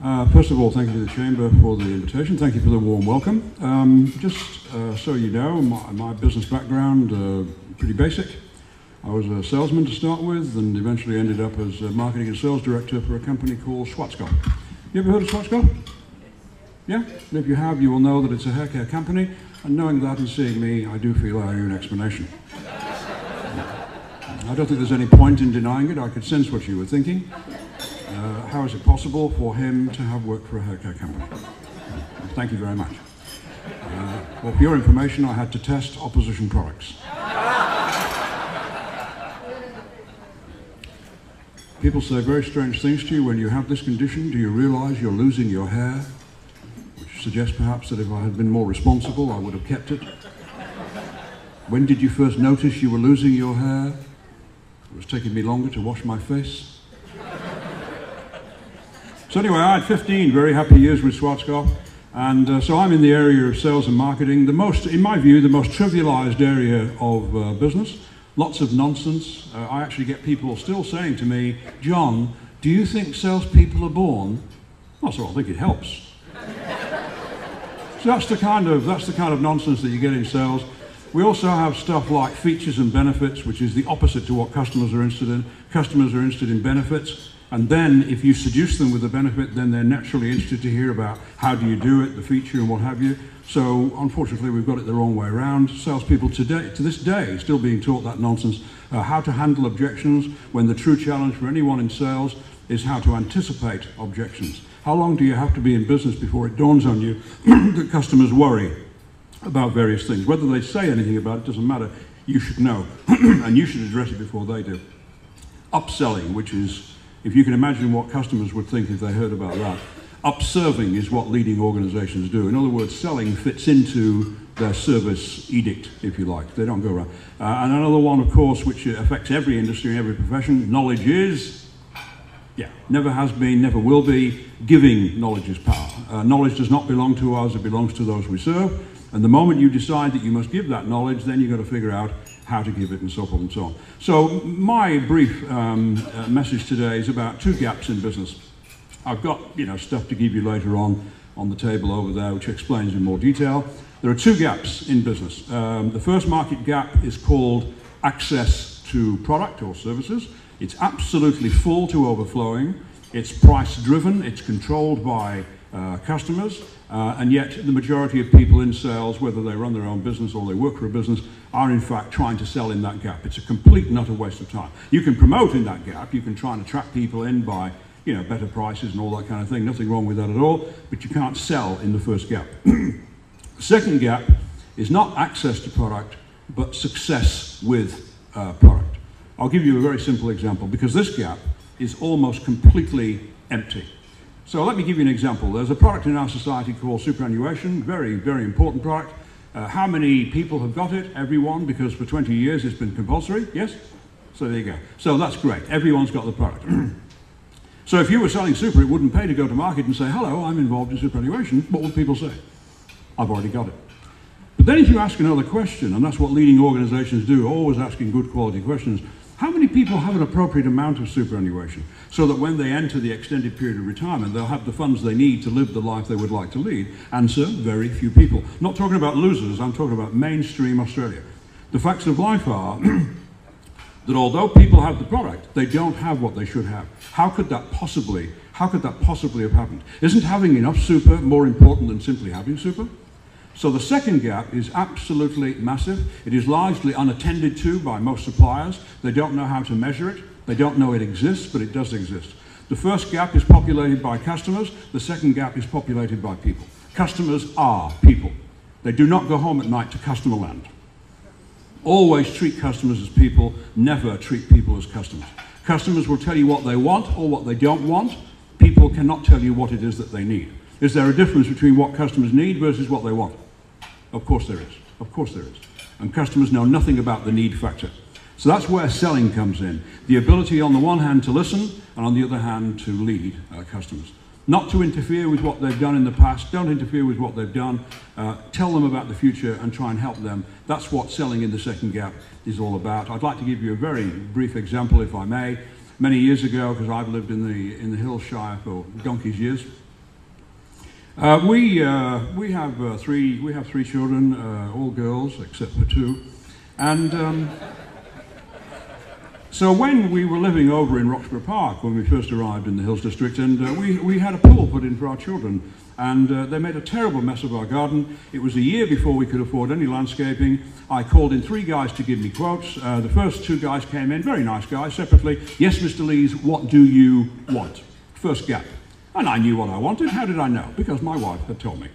Uh, first of all, thank you to the Chamber for the invitation. Thank you for the warm welcome. Um, just uh, so you know, my, my business background, uh, pretty basic. I was a salesman to start with and eventually ended up as a marketing and sales director for a company called Schwarzkopf. You ever heard of Schwarzkopf? Yeah? And if you have, you will know that it's a hair care company. And knowing that and seeing me, I do feel I owe you an explanation. I don't think there's any point in denying it. I could sense what you were thinking. Uh, how is it possible for him to have worked for a hair care company? Thank you very much. Uh, well, for your information, I had to test opposition products. People say very strange things to you when you have this condition. Do you realize you're losing your hair? Which suggests perhaps that if I had been more responsible, I would have kept it. When did you first notice you were losing your hair? It was taking me longer to wash my face. So anyway, I had 15 very happy years with Schwarzkopf. And uh, so I'm in the area of sales and marketing, the most, in my view, the most trivialized area of uh, business. Lots of nonsense. Uh, I actually get people still saying to me, John, do you think salespeople are born? Well, so I think it helps. so that's the kind of that's the kind of nonsense that you get in sales. We also have stuff like features and benefits, which is the opposite to what customers are interested in. Customers are interested in benefits. And then if you seduce them with the benefit, then they're naturally interested to hear about how do you do it, the feature and what have you. So unfortunately, we've got it the wrong way around. Salespeople today, to this day, still being taught that nonsense, uh, how to handle objections when the true challenge for anyone in sales is how to anticipate objections. How long do you have to be in business before it dawns on you that customers worry about various things? Whether they say anything about it doesn't matter. You should know, and you should address it before they do. Upselling, which is if you can imagine what customers would think if they heard about that. Upserving is what leading organizations do. In other words, selling fits into their service edict, if you like. They don't go around. Uh, and another one, of course, which affects every industry and every profession, knowledge is, yeah, never has been, never will be. Giving knowledge is power. Uh, knowledge does not belong to us, it belongs to those we serve. And the moment you decide that you must give that knowledge, then you've got to figure out how to give it and so forth and so on. So my brief um, uh, message today is about two gaps in business. I've got you know stuff to give you later on on the table over there which explains in more detail. There are two gaps in business. Um, the first market gap is called access to product or services. It's absolutely full to overflowing. It's price driven. It's controlled by uh, customers. Uh, and yet, the majority of people in sales, whether they run their own business or they work for a business, are in fact trying to sell in that gap. It's a complete and utter waste of time. You can promote in that gap, you can try and attract people in by you know, better prices and all that kind of thing. Nothing wrong with that at all, but you can't sell in the first gap. second gap is not access to product, but success with uh, product. I'll give you a very simple example because this gap is almost completely empty. So let me give you an example. There's a product in our society called superannuation, very, very important product. Uh, how many people have got it? Everyone, because for 20 years it's been compulsory, yes? So there you go. So that's great. Everyone's got the product. so if you were selling super, it wouldn't pay to go to market and say, hello, I'm involved in superannuation. What would people say? I've already got it. But then if you ask another question, and that's what leading organizations do, always asking good quality questions, how many people have an appropriate amount of superannuation so that when they enter the extended period of retirement, they'll have the funds they need to live the life they would like to lead? Answer, very few people. Not talking about losers, I'm talking about mainstream Australia. The facts of life are that although people have the product, they don't have what they should have. How could that possibly, how could that possibly have happened? Isn't having enough super more important than simply having super? So the second gap is absolutely massive. It is largely unattended to by most suppliers. They don't know how to measure it. They don't know it exists, but it does exist. The first gap is populated by customers. The second gap is populated by people. Customers are people. They do not go home at night to customer land. Always treat customers as people, never treat people as customers. Customers will tell you what they want or what they don't want. People cannot tell you what it is that they need. Is there a difference between what customers need versus what they want? Of course there is. Of course there is. And customers know nothing about the need factor. So that's where selling comes in. The ability on the one hand to listen and on the other hand to lead uh, customers. Not to interfere with what they've done in the past. Don't interfere with what they've done. Uh, tell them about the future and try and help them. That's what selling in the second gap is all about. I'd like to give you a very brief example, if I may. Many years ago, because I've lived in the, in the Hill Shire for donkey's years, Uh, we, uh, we, have, uh, three, we have three children, uh, all girls except for two. And um, so when we were living over in Roxburgh Park, when we first arrived in the Hills District, and uh, we, we had a pool put in for our children, and uh, they made a terrible mess of our garden. It was a year before we could afford any landscaping. I called in three guys to give me quotes. The first two guys came in, very nice guys, separately. Yes, Mr. Lees, what do you want? First gap. And I knew what I wanted. How did I know? Because my wife had told me.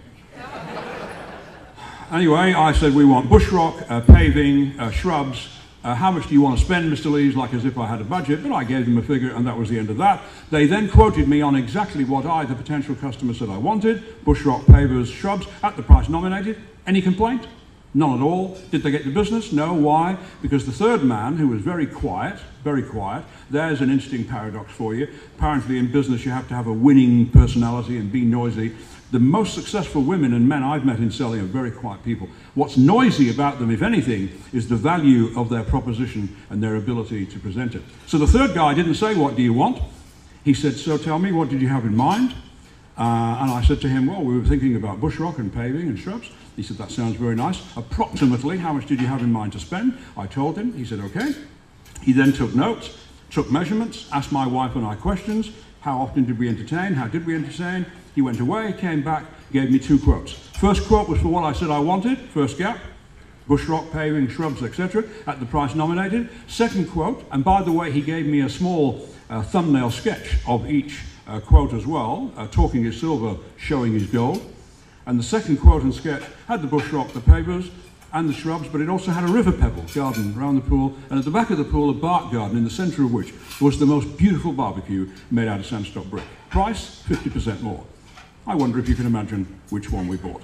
anyway, I said we want bush rock, uh, paving, uh, shrubs. Uh, how much do you want to spend, Mr. Lees? Like as if I had a budget, but I gave them a figure and that was the end of that. They then quoted me on exactly what I, the potential customer, said I wanted. Bush rock, pavers, shrubs, at the price nominated. Any complaint? None at all. Did they get the business? No. Why? Because the third man, who was very quiet, very quiet, there's an interesting paradox for you. Apparently, in business, you have to have a winning personality and be noisy. The most successful women and men I've met in selling are very quiet people. What's noisy about them, if anything, is the value of their proposition and their ability to present it. So the third guy didn't say, What do you want? He said, So tell me, what did you have in mind? Uh, and I said to him, Well, we were thinking about bushrock and paving and shrubs. He said, That sounds very nice. Approximately, how much did you have in mind to spend? I told him. He said, Okay. He then took notes, took measurements, asked my wife and I questions. How often did we entertain? How did we entertain? He went away, came back, gave me two quotes. First quote was for what I said I wanted, first gap, bushrock, paving, shrubs, etc., at the price nominated. Second quote, and by the way, he gave me a small uh, thumbnail sketch of each uh, quote as well, uh, talking is silver, showing is gold. And the second quote and sketch had the bushrock, the pavers, and the shrubs, but it also had a river pebble garden around the pool, and at the back of the pool, a bark garden in the centre of which was the most beautiful barbecue made out of sandstone brick. Price, 50% more. I wonder if you can imagine which one we bought,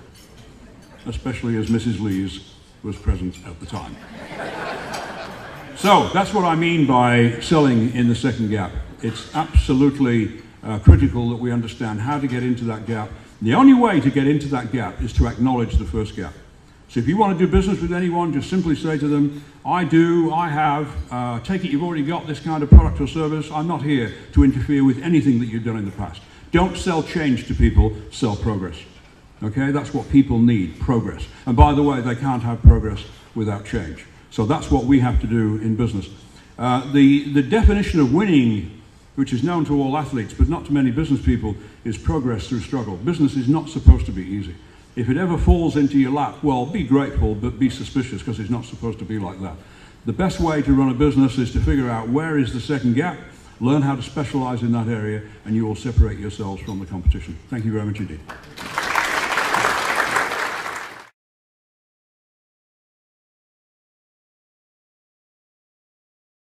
especially as Mrs. Lees was present at the time. so that's what I mean by selling in the second gap. It's absolutely uh, critical that we understand how to get into that gap the only way to get into that gap is to acknowledge the first gap. So if you want to do business with anyone, just simply say to them, I do, I have, uh, take it you've already got this kind of product or service. I'm not here to interfere with anything that you've done in the past. Don't sell change to people, sell progress. Okay, that's what people need, progress. And by the way, they can't have progress without change. So that's what we have to do in business. Uh, the, the definition of winning which is known to all athletes but not to many business people, is progress through struggle. Business is not supposed to be easy. If it ever falls into your lap, well, be grateful but be suspicious because it's not supposed to be like that. The best way to run a business is to figure out where is the second gap, learn how to specialize in that area, and you will separate yourselves from the competition. Thank you very much indeed.